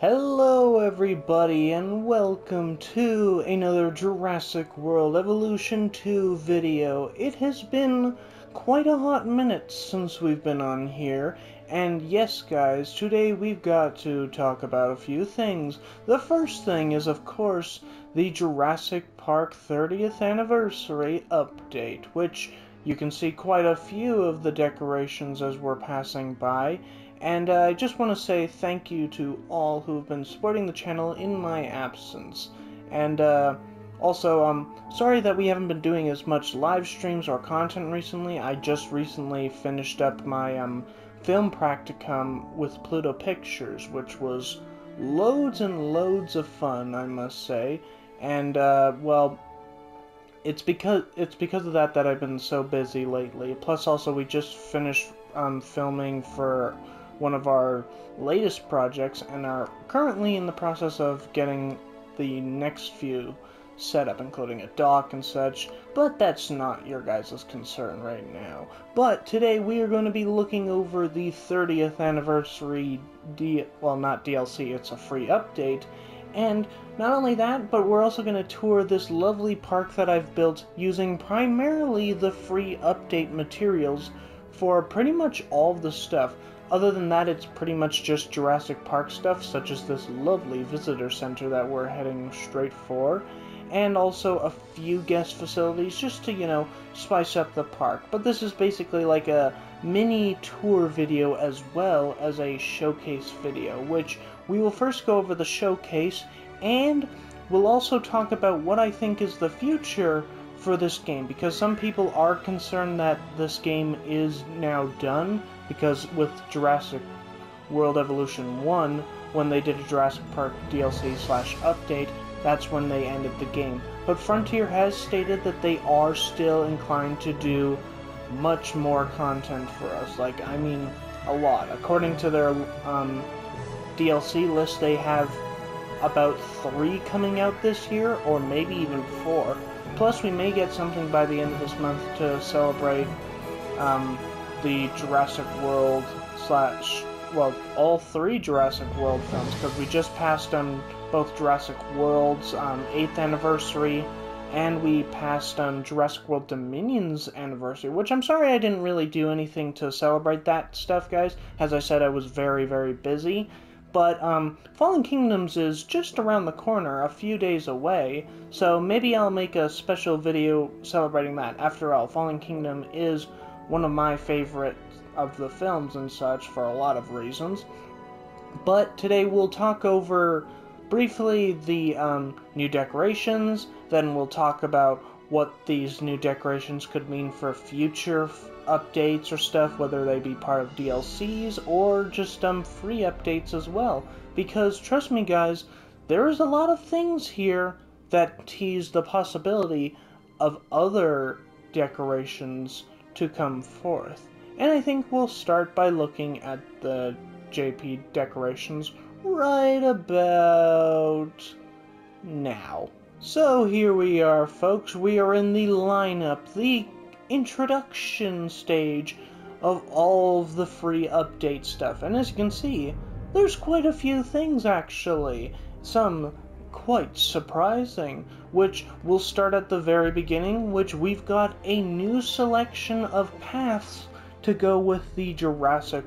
Hello everybody and welcome to another Jurassic World Evolution 2 video. It has been quite a hot minute since we've been on here, and yes guys, today we've got to talk about a few things. The first thing is of course the Jurassic Park 30th anniversary update, which you can see quite a few of the decorations as we're passing by, and uh, I just want to say thank you to all who have been supporting the channel in my absence. And uh, also, um, sorry that we haven't been doing as much live streams or content recently. I just recently finished up my um, film practicum with Pluto Pictures, which was loads and loads of fun, I must say. And uh, well, it's because it's because of that that I've been so busy lately. Plus, also we just finished um, filming for one of our latest projects and are currently in the process of getting the next few set up, including a dock and such, but that's not your guys' concern right now. But today we are going to be looking over the 30th anniversary, D well, not DLC, it's a free update, and not only that, but we're also going to tour this lovely park that I've built using primarily the free update materials for pretty much all the stuff. Other than that, it's pretty much just Jurassic Park stuff, such as this lovely visitor center that we're heading straight for, and also a few guest facilities just to, you know, spice up the park. But this is basically like a mini tour video as well as a showcase video, which we will first go over the showcase, and we'll also talk about what I think is the future for this game because some people are concerned that this game is now done because with Jurassic World Evolution 1 when they did a Jurassic Park DLC slash update that's when they ended the game. But Frontier has stated that they are still inclined to do much more content for us like I mean a lot. According to their um, DLC list they have about three coming out this year or maybe even four Plus, we may get something by the end of this month to celebrate um, the Jurassic World slash, well, all three Jurassic World films, because we just passed on both Jurassic World's um, 8th anniversary and we passed on Jurassic World Dominion's anniversary, which I'm sorry I didn't really do anything to celebrate that stuff, guys. As I said, I was very, very busy. But um, Fallen Kingdoms is just around the corner, a few days away, so maybe I'll make a special video celebrating that. After all, Fallen Kingdom is one of my favorite of the films and such for a lot of reasons. But today we'll talk over briefly the um, new decorations, then we'll talk about what these new decorations could mean for future updates or stuff, whether they be part of DLCs or just um, free updates as well. Because trust me, guys, there's a lot of things here that tease the possibility of other decorations to come forth. And I think we'll start by looking at the JP decorations right about now. So here we are, folks. We are in the lineup, the introduction stage of all of the free update stuff. And as you can see, there's quite a few things actually. Some quite surprising, which will start at the very beginning, which we've got a new selection of paths to go with the Jurassic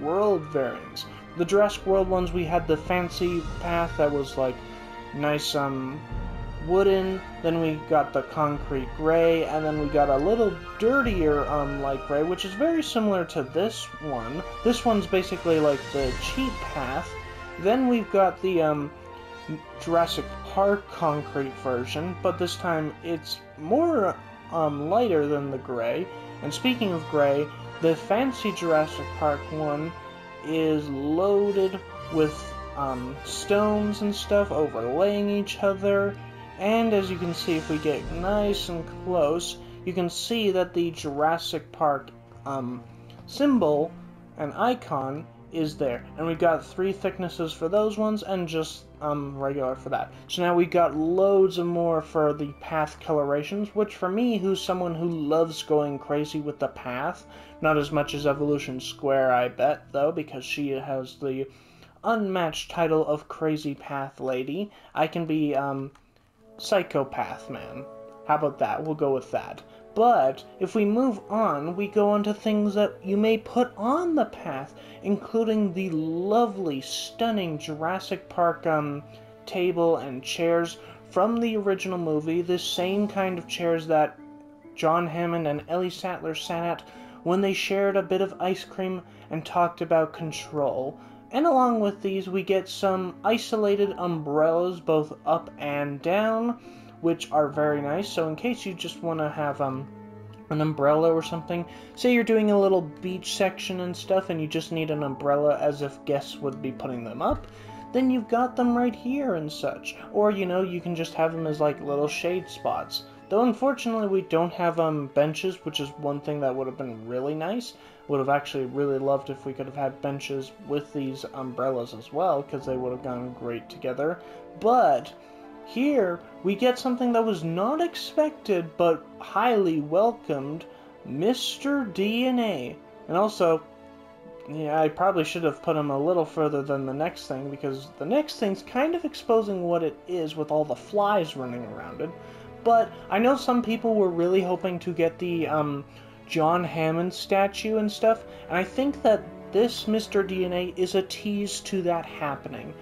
World variants. The Jurassic World ones, we had the fancy path that was like nice, um, wooden, then we got the concrete gray, and then we got a little dirtier um, light gray, which is very similar to this one. This one's basically like the cheap path. Then we've got the um, Jurassic Park concrete version, but this time it's more um, lighter than the gray. And speaking of gray, the fancy Jurassic Park one is loaded with um, stones and stuff overlaying each other and as you can see, if we get nice and close, you can see that the Jurassic Park um, symbol and icon is there. And we've got three thicknesses for those ones and just um, regular for that. So now we've got loads of more for the path colorations, which for me, who's someone who loves going crazy with the path, not as much as Evolution Square, I bet, though, because she has the unmatched title of Crazy Path Lady. I can be um, Psychopath Man. How about that? We'll go with that. But if we move on, we go on to things that you may put on the path, including the lovely, stunning Jurassic Park um, table and chairs from the original movie, the same kind of chairs that John Hammond and Ellie Sattler sat at when they shared a bit of ice cream and talked about control. And along with these, we get some isolated umbrellas, both up and down, which are very nice. So, in case you just want to have um, an umbrella or something, say you're doing a little beach section and stuff, and you just need an umbrella as if guests would be putting them up, then you've got them right here and such. Or, you know, you can just have them as like little shade spots. Though unfortunately we don't have um, benches, which is one thing that would have been really nice. Would have actually really loved if we could have had benches with these umbrellas as well, because they would have gone great together. But here we get something that was not expected but highly welcomed Mr. DNA. And also, yeah, I probably should have put him a little further than the next thing because the next thing's kind of exposing what it is with all the flies running around it. But I know some people were really hoping to get the um, John Hammond statue and stuff, and I think that this Mr. DNA is a tease to that happening.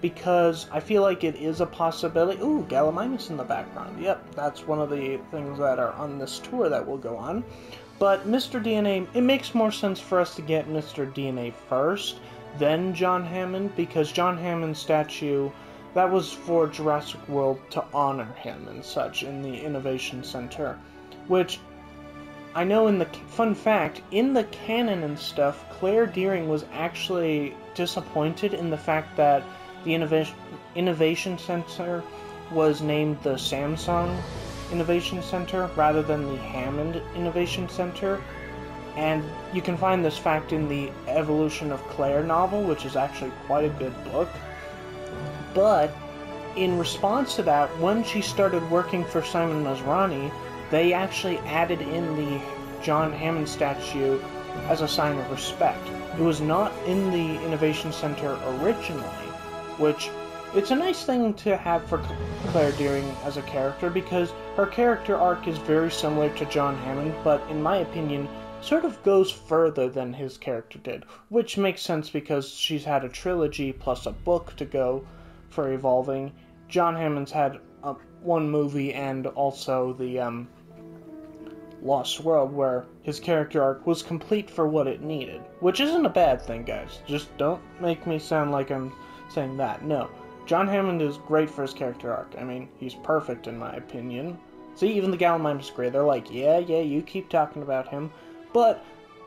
Because I feel like it is a possibility. Ooh, Gallimimus in the background. Yep, that's one of the things that are on this tour that will go on. But Mr. DNA, it makes more sense for us to get Mr. DNA first, then John Hammond, because John Hammond's statue that was for Jurassic World to honor him and such in the Innovation Center. Which, I know in the. Fun fact, in the canon and stuff, Claire Dearing was actually disappointed in the fact that the Innovation, Innovation Center was named the Samsung Innovation Center rather than the Hammond Innovation Center. And you can find this fact in the Evolution of Claire novel, which is actually quite a good book. But in response to that, when she started working for Simon Masrani, they actually added in the John Hammond statue as a sign of respect. It was not in the Innovation Center originally, which it's a nice thing to have for Claire Dearing as a character because her character arc is very similar to John Hammond, but in my opinion, sort of goes further than his character did, which makes sense because she's had a trilogy plus a book to go for evolving. John Hammond's had uh, one movie and also the um, Lost World, where his character arc was complete for what it needed, which isn't a bad thing, guys. Just don't make me sound like I'm saying that. No, John Hammond is great for his character arc. I mean, he's perfect in my opinion. See, even the Gallimimus Gray, they're like, yeah, yeah, you keep talking about him. But,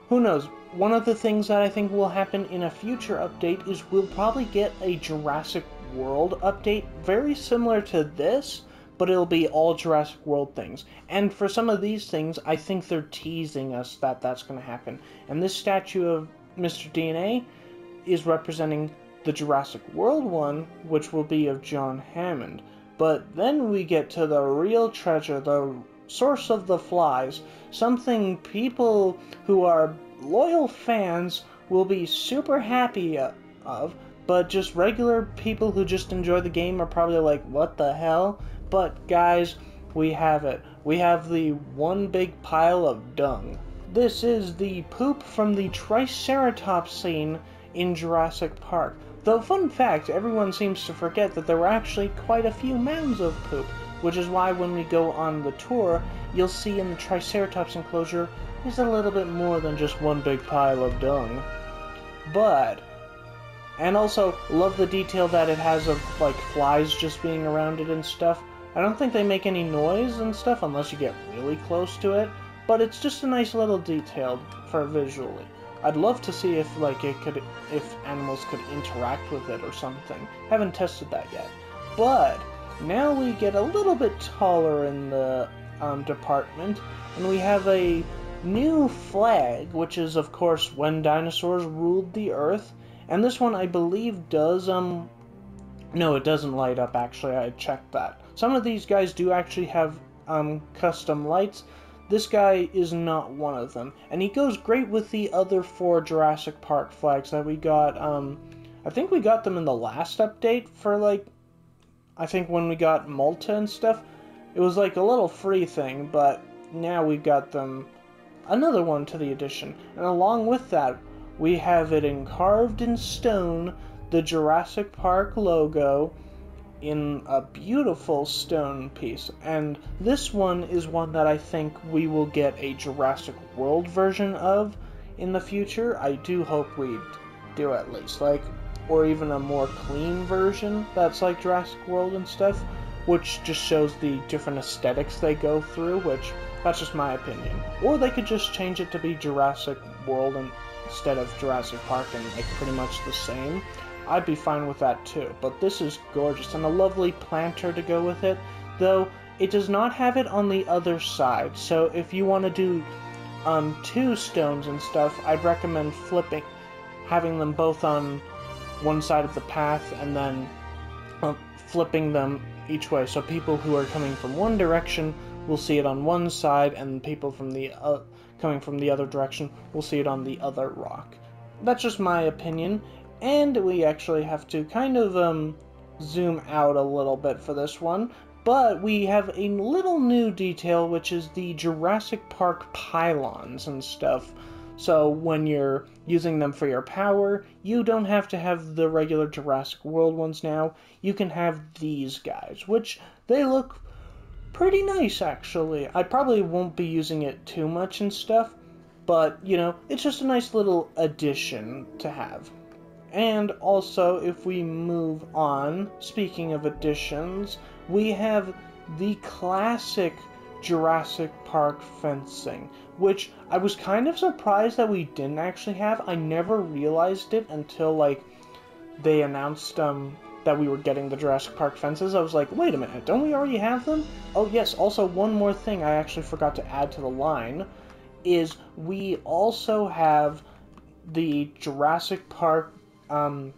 who knows, one of the things that I think will happen in a future update is we'll probably get a Jurassic World update, very similar to this, but it'll be all Jurassic World things. And for some of these things, I think they're teasing us that that's going to happen. And this statue of Mr. DNA is representing the Jurassic World one, which will be of John Hammond. But then we get to the real treasure, the source of the flies, something people who are loyal fans will be super happy uh, of, but just regular people who just enjoy the game are probably like, what the hell? But guys, we have it. We have the one big pile of dung. This is the poop from the Triceratops scene in Jurassic Park. Though, fun fact, everyone seems to forget that there were actually quite a few mounds of poop, which is why when we go on the tour, you'll see in the Triceratops enclosure, is a little bit more than just one big pile of dung. But, and also, love the detail that it has of, like, flies just being around it and stuff. I don't think they make any noise and stuff unless you get really close to it, but it's just a nice little detail for visually. I'd love to see if, like, it could, if animals could interact with it or something. Haven't tested that yet. But, now we get a little bit taller in the um, department, and we have a new flag, which is, of course, when dinosaurs ruled the earth, and this one, I believe, does, um... No, it doesn't light up, actually. I checked that. Some of these guys do actually have, um, custom lights. This guy is not one of them. And he goes great with the other four Jurassic Park flags that we got, um, I think we got them in the last update for like, I think when we got Malta and stuff, it was like a little free thing, but now we've got them another one to the edition. And along with that, we have it carved in stone, the Jurassic Park logo in a beautiful stone piece. And this one is one that I think we will get a Jurassic World version of in the future. I do hope we do at least. Like, or even a more clean version that's like Jurassic World and stuff, which just shows the different aesthetics they go through, which that's just my opinion. Or they could just change it to be Jurassic World instead of Jurassic Park and like pretty much the same. I'd be fine with that too. But this is gorgeous and a lovely planter to go with it, though it does not have it on the other side. So if you want to do um, two stones and stuff, I'd recommend flipping, having them both on one side of the path and then uh, flipping them each way. So people who are coming from one direction will see it on one side, and people from the uh, coming from the other direction We'll see it on the other rock. That's just my opinion, and we actually have to kind of um, zoom out a little bit for this one. But we have a little new detail, which is the Jurassic Park pylons and stuff. So when you're using them for your power, you don't have to have the regular Jurassic World ones now. You can have these guys, which they look pretty nice actually. I probably won't be using it too much and stuff, but you know, it's just a nice little addition to have. And also, if we move on, speaking of additions, we have the classic Jurassic Park fencing, which I was kind of surprised that we didn't actually have. I never realized it until like they announced um that we were getting the Jurassic Park fences. I was like, wait a minute, don't we already have them? Oh yes, also one more thing I actually forgot to add to the line is we also have the Jurassic Park um,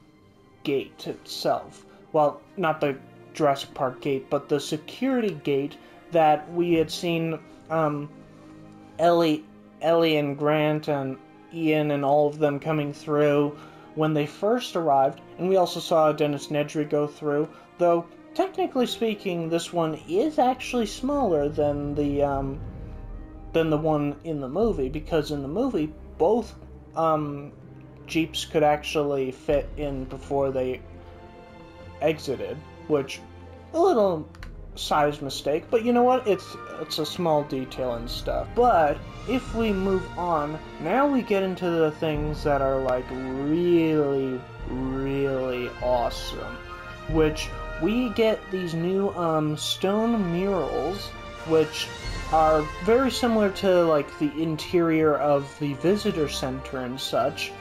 gate itself. Well, not the Jurassic Park gate, but the security gate that we had seen um, Ellie, Ellie and Grant and Ian and all of them coming through when they first arrived, and we also saw Dennis Nedry go through, though technically speaking, this one is actually smaller than the um, than the one in the movie because in the movie both um, jeeps could actually fit in before they exited, which a little size mistake, but you know what? It's it's a small detail and stuff. But if we move on, now we get into the things that are like really, really awesome. Which we get these new um, stone murals, which are very similar to like the interior of the visitor center and such,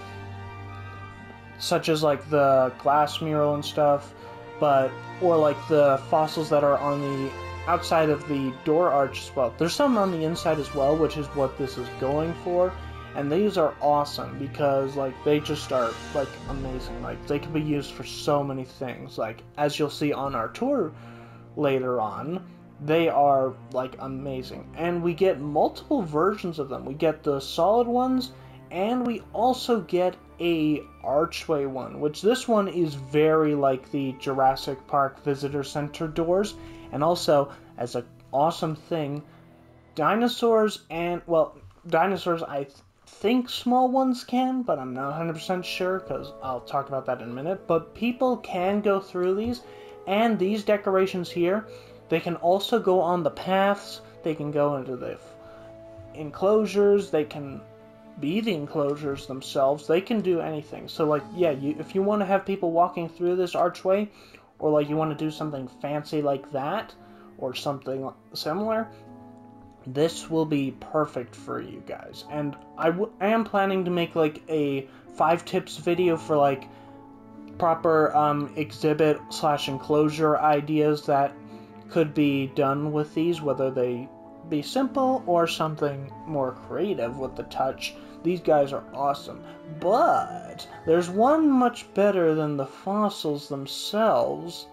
such as like the glass mural and stuff but or like the fossils that are on the outside of the door arch as well. There's some on the inside as well, which is what this is going for. And these are awesome because like they just are like amazing. Like they can be used for so many things. Like as you'll see on our tour later on, they are like amazing. And we get multiple versions of them. We get the solid ones and we also get a archway one, which this one is very like the Jurassic Park Visitor Center doors, and also as an awesome thing, dinosaurs and well, dinosaurs I think small ones can, but I'm not 100% sure because I'll talk about that in a minute. But people can go through these, and these decorations here, they can also go on the paths. They can go into the enclosures. They can be the enclosures themselves. They can do anything. So, like, yeah, you, if you want to have people walking through this archway, or like you want to do something fancy like that, or something similar, this will be perfect for you guys. And I, w- I am planning to make like a five tips video for like proper um, exhibit slash enclosure ideas that could be done with these, whether they be simple or something more creative with the touch. These guys are awesome. But there's one much better than the fossils themselves,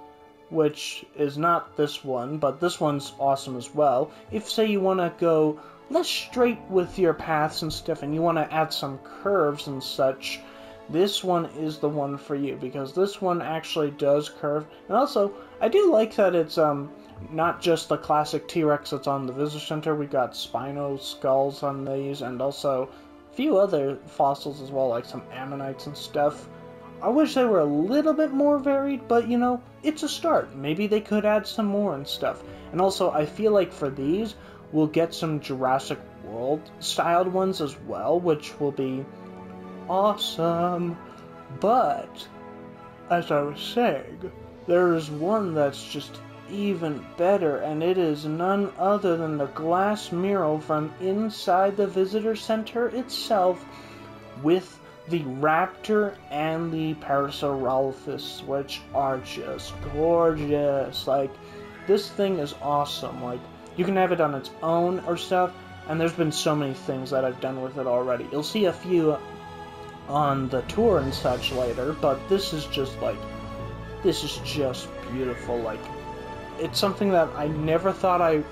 which is not this one, but this one's awesome as well. If, say, you want to go less straight with your paths and stuff and you want to add some curves and such, this one is the one for you because this one actually does curve. And also, I do like that it's um not just the classic T-Rex that's on the visitor center. We got Spino skulls on these, and also a few other fossils as well, like some ammonites and stuff. I wish they were a little bit more varied, but you know, it's a start. Maybe they could add some more and stuff. And also, I feel like for these, we'll get some Jurassic World styled ones as well, which will be awesome. But, as I was saying, there is one that's just even better, and it is none other than the glass mural from inside the visitor center itself with the raptor and the Parasaurolophus, which are just gorgeous. Like, this thing is awesome. Like, you can have it on its own or stuff, and there's been so many things that I've done with it already. You'll see a few on the tour and such later, but this is just like, this is just beautiful. Like, it's something that I never thought I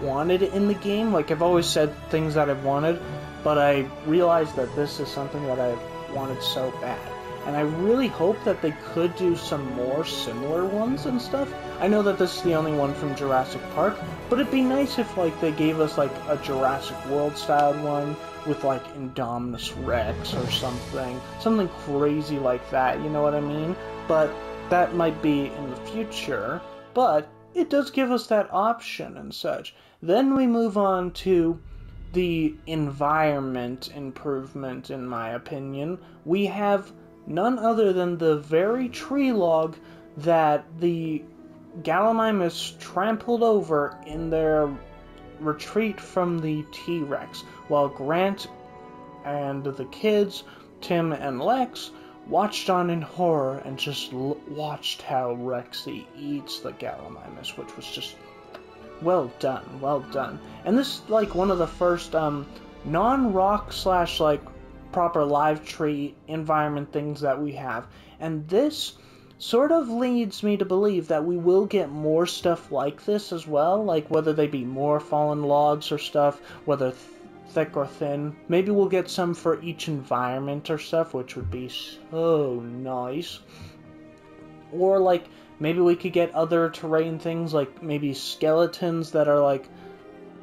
wanted in the game. Like, I've always said things that I've wanted, but I realized that this is something that I've wanted so bad. And I really hope that they could do some more similar ones and stuff. I know that this is the only one from Jurassic Park, but it'd be nice if like they gave us like a Jurassic World styled one with like Indominus Rex or something. Something crazy like that, you know what I mean? But that might be in the future, but it does give us that option and such. Then we move on to the environment improvement, in my opinion. We have none other than the very tree log that the Gallimimus trampled over in their retreat from the T Rex, while Grant and the kids, Tim and Lex, watched on in horror and just watched how Rexy eats the Gallimimus, which was just well done, well done. And this is like one of the first um, non-rock slash like proper live tree environment things that we have. And this sort of leads me to believe that we will get more stuff like this as well, like whether they be more fallen logs or stuff, whether th- thick or thin. Maybe we'll get some for each environment or stuff, which would be so nice. Or like maybe we could get other terrain things like maybe skeletons that are like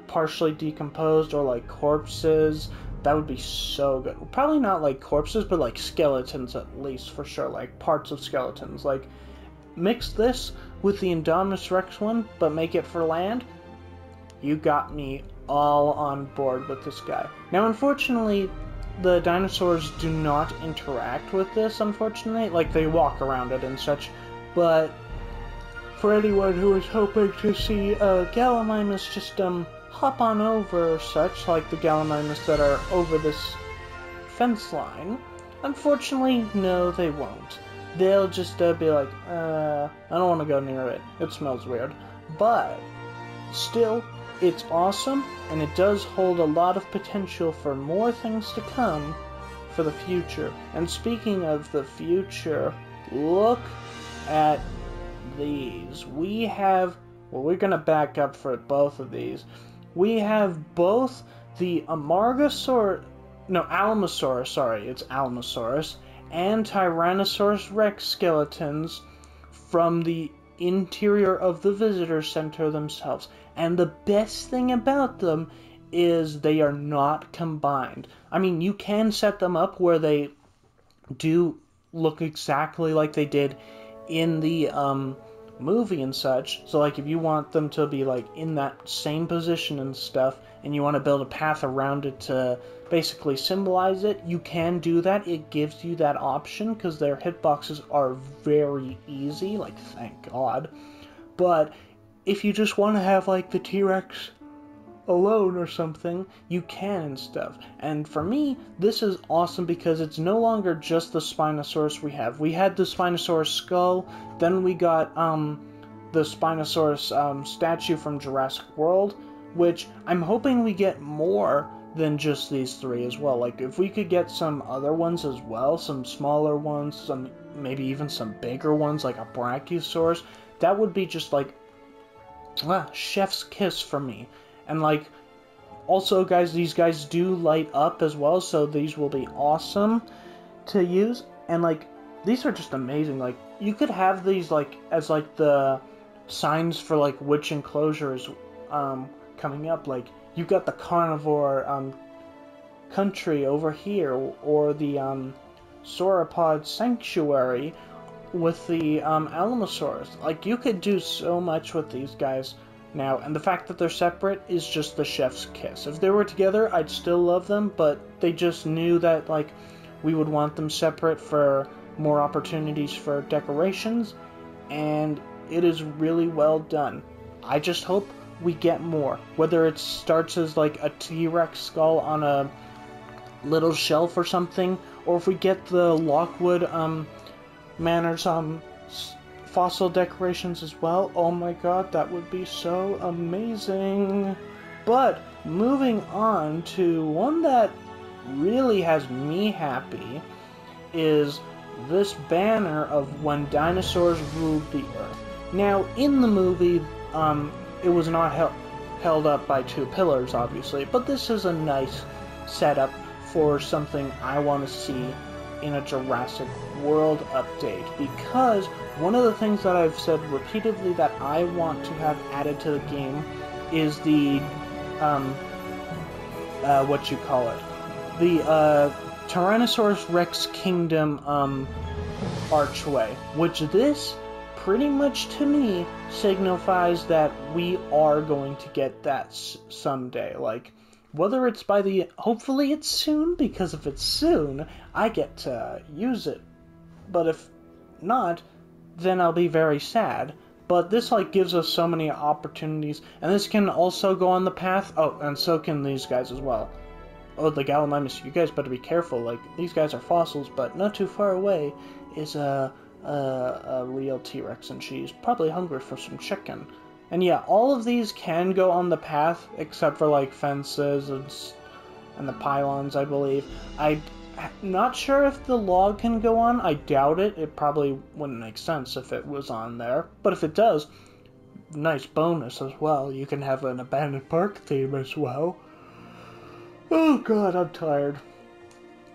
partially decomposed or like corpses that would be so good. Probably not like corpses, but like skeletons at least for sure. Like parts of skeletons. Like mix this with the Indominus Rex one, but make it for land. You got me all on board with this guy. Now, unfortunately, the dinosaurs do not interact with this. Unfortunately, like they walk around it and such. But for anyone who is hoping to see uh, Gallimimus just um hop on over or such, like the Gallimimus that are over this fence line. Unfortunately, no, they won't. They'll just uh, be like, uh, I don't want to go near it. It smells weird. But, still, it's awesome, and it does hold a lot of potential for more things to come for the future. And speaking of the future, look at these. We have, well, we're going to back up for both of these we have both the Amargasaur, no, Alamosaurus, sorry, it's Alamosaurus, and Tyrannosaurus Rex skeletons from the interior of the visitor center themselves. And the best thing about them is they are not combined. I mean, you can set them up where they do look exactly like they did in the um, movie and such. So like if you want them to be like in that same position and stuff and you want to build a path around it to basically symbolize it, you can do that. It gives you that option because their hitboxes are very easy, like thank God. But if you just want to have like the T-Rex alone or something, you can and stuff. And for me, this is awesome because it's no longer just the Spinosaurus we have. We had the Spinosaurus skull, then we got um, the Spinosaurus um, statue from Jurassic World, which I'm hoping we get more than just these three as well. Like if we could get some other ones as well, some smaller ones, some maybe even some bigger ones like a Brachiosaurus, that would be just like ah, chef's kiss for me. And like, also guys, these guys do light up as well, so these will be awesome to use, and like these are just amazing. Like you could have these like as like the signs for like which enclosures um, coming up. Like you've got the carnivore um, country over here, or the um, sauropod sanctuary with the um, Alamosaurus. Like you could do so much with these guys now, and the fact that they're separate is just the chef's kiss. If they were together, I'd still love them, but they just knew that like we would want them separate for more opportunities for decorations, and it is really well done. I just hope we get more. Whether it starts as like a T-Rex skull on a little shelf or something, or if we get the Lockwood um, Manor's um, fossil decorations as well. Oh my god, that would be so amazing. But moving on to one that really has me happy is this banner of when dinosaurs ruled the earth. Now, in the movie, um, it was not held held up by two pillars, obviously, but this is a nice setup for something I want to see in a Jurassic World update because one of the things that I've said repeatedly that I want to have added to the game is the um, uh, what you call it, the uh, Tyrannosaurus Rex Kingdom um, archway, which this pretty much to me signifies that we are going to get that someday. Like, whether it's by the. Hopefully it's soon, because if it's soon, I get to use it. But if not, then I'll be very sad. But this like gives us so many opportunities, and this can also go on the path. Oh, and so can these guys as well. Oh, the Gallimimus, you guys better be careful. Like these guys are fossils, but not too far away is a a, a real T-Rex, and she's probably hungry for some chicken. And yeah, all of these can go on the path, except for like fences and and the pylons, I believe. I'm not sure if the log can go on. I doubt it. It probably wouldn't make sense if it was on there. But if it does, nice bonus as well. You can have an abandoned park theme as well. Oh god, I'm tired.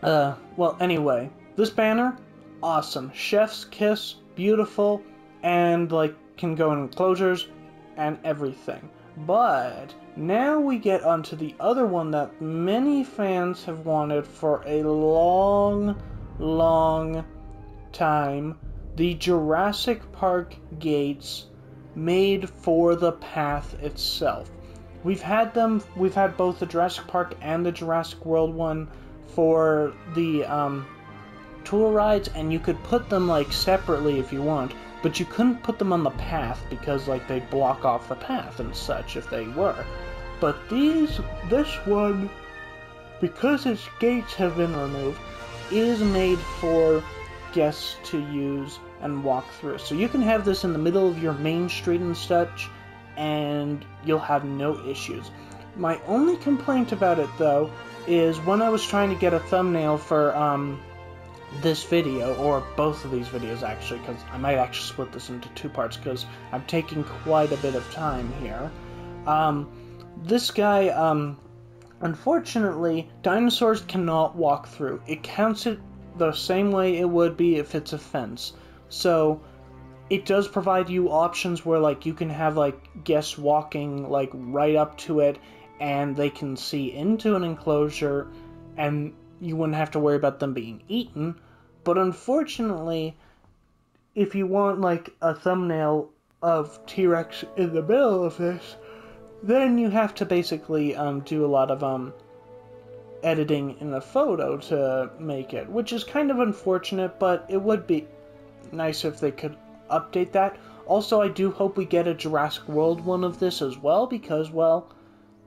Uh, well, anyway, this banner, awesome. Chef's kiss, beautiful, and like can go in enclosures and everything. But now we get onto the other one that many fans have wanted for a long, long time the Jurassic Park gates made for the path itself. We've had them, we've had both the Jurassic Park and the Jurassic World one for the um, tour rides, and you could put them like separately if you want but you couldn't put them on the path because like they'd block off the path and such if they were. But these, this one, because its gates have been removed, is made for guests to use and walk through. So you can have this in the middle of your main street and such, and you'll have no issues. My only complaint about it, though, is when I was trying to get a thumbnail for um, this video, or both of these videos actually, because I might actually split this into two parts because I'm taking quite a bit of time here. Um, this guy, um, unfortunately, dinosaurs cannot walk through. It counts it the same way it would be if it's a fence. So, it does provide you options where, like, you can have, like, guests walking, like, right up to it, and they can see into an enclosure, and you wouldn't have to worry about them being eaten. But unfortunately, if you want like a thumbnail of T Rex in the middle of this, then you have to basically um, do a lot of um, editing in the photo to make it, which is kind of unfortunate, but it would be nice if they could update that. Also, I do hope we get a Jurassic World one of this as well, because, well,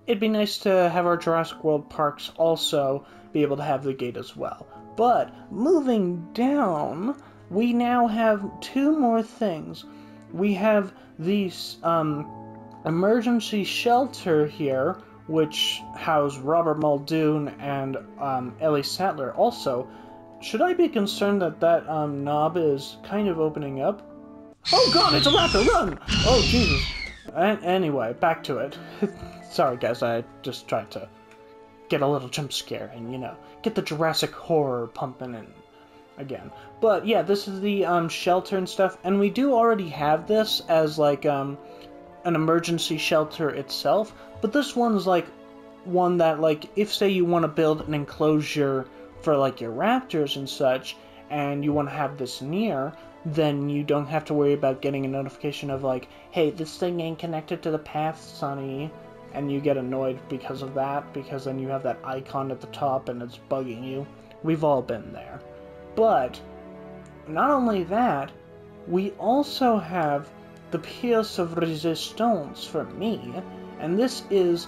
it'd be nice to have our Jurassic World parks also be able to have the gate as well. But moving down, we now have two more things. We have this um, emergency shelter here, which house Robert Muldoon and um, Ellie Sattler. Also, should I be concerned that that um, knob is kind of opening up? Oh god, it's a raptor, run! Oh Jesus. anyway, back to it. Sorry guys, I just tried to get a little jump scare and, you know, get the Jurassic horror pumping and again. But yeah, this is the um, shelter and stuff, and we do already have this as like um, an emergency shelter itself. But this one's like one that like if say you want to build an enclosure for like your raptors and such, and you want to have this near, then you don't have to worry about getting a notification of like, hey, this thing ain't connected to the path, Sonny. And you get annoyed because of that, because then you have that icon at the top and it's bugging you. We've all been there. But, not only that, we also have the piece of resistance for me, and this is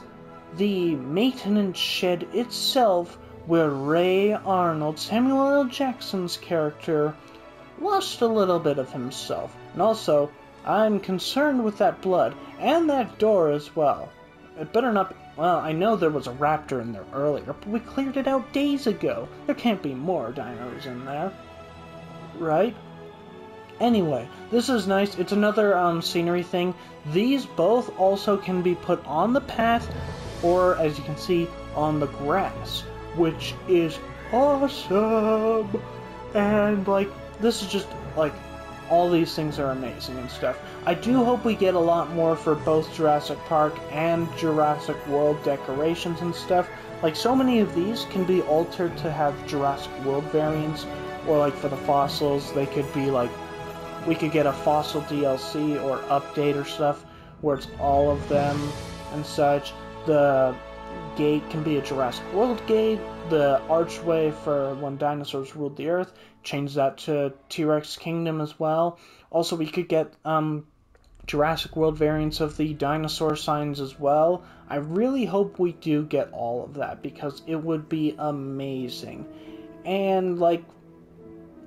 the maintenance shed itself where Ray Arnold, Samuel L. Jackson's character, lost a little bit of himself. And also, I'm concerned with that blood, and that door as well. It better not. Be, well, I know there was a raptor in there earlier, but we cleared it out days ago. There can't be more dinos in there. Right? Anyway, this is nice. It's another um, scenery thing. These both also can be put on the path, or as you can see, on the grass, which is awesome. And like, this is just like all these things are amazing and stuff. I do hope we get a lot more for both Jurassic Park and Jurassic World decorations and stuff. Like, so many of these can be altered to have Jurassic World variants, or like for the fossils, they could be like, we could get a fossil DLC or update or stuff where it's all of them and such. The gate can be a Jurassic World gate. The archway for when dinosaurs ruled the earth, change that to T Rex Kingdom as well. Also, we could get um, Jurassic World variants of the dinosaur signs as well. I really hope we do get all of that because it would be amazing. And, like,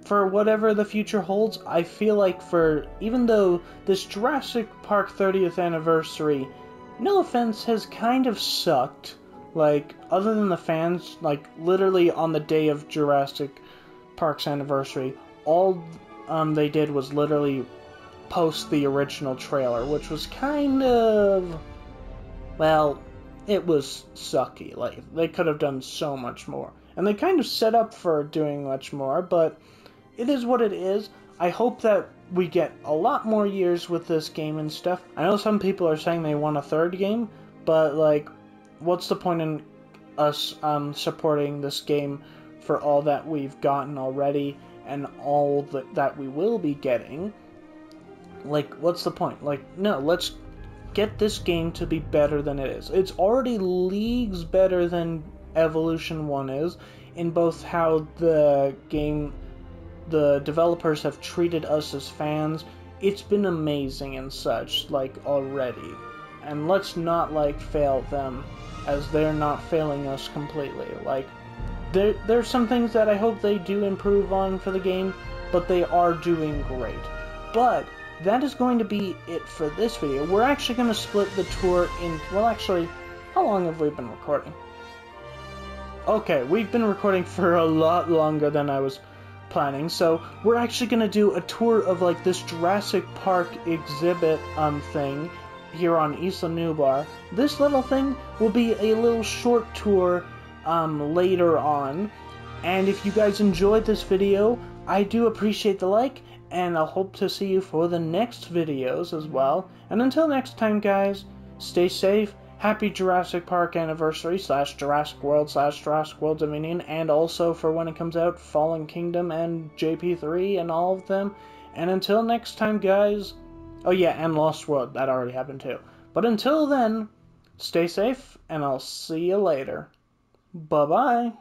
for whatever the future holds, I feel like for even though this Jurassic Park 30th anniversary, no offense, has kind of sucked like, other than the fans, like, literally on the day of Jurassic Park's anniversary, all um, they did was literally post the original trailer, which was kind of. Well, it was sucky. Like, they could have done so much more. And they kind of set up for doing much more, but it is what it is. I hope that we get a lot more years with this game and stuff. I know some people are saying they want a third game, but, like, what's the point in us um, supporting this game for all that we've gotten already and all that, that we will be getting? Like, what's the point? Like, no, let's get this game to be better than it is. It's already leagues better than Evolution 1 is in both how the game, the developers have treated us as fans. It's been amazing and such, like, already. And let's not, like, fail them as they're not failing us completely. Like, there, there's some things that I hope they do improve on for the game, but they are doing great. But that is going to be it for this video. We're actually going to split the tour in, well actually, how long have we been recording? Okay, we've been recording for a lot longer than I was planning, so we're actually going to do a tour of like this Jurassic Park exhibit um thing here on Isla Nublar. This little thing will be a little short tour um, later on. And if you guys enjoyed this video, I do appreciate the like, and I'll hope to see you for the next videos as well. And until next time, guys, stay safe. Happy Jurassic Park anniversary slash Jurassic World slash Jurassic World Dominion, and also for when it comes out, Fallen Kingdom and JP3 and all of them. And until next time, guys, Oh yeah, and Lost World. That already happened too. But until then, stay safe, and I'll see you later. Bye-bye.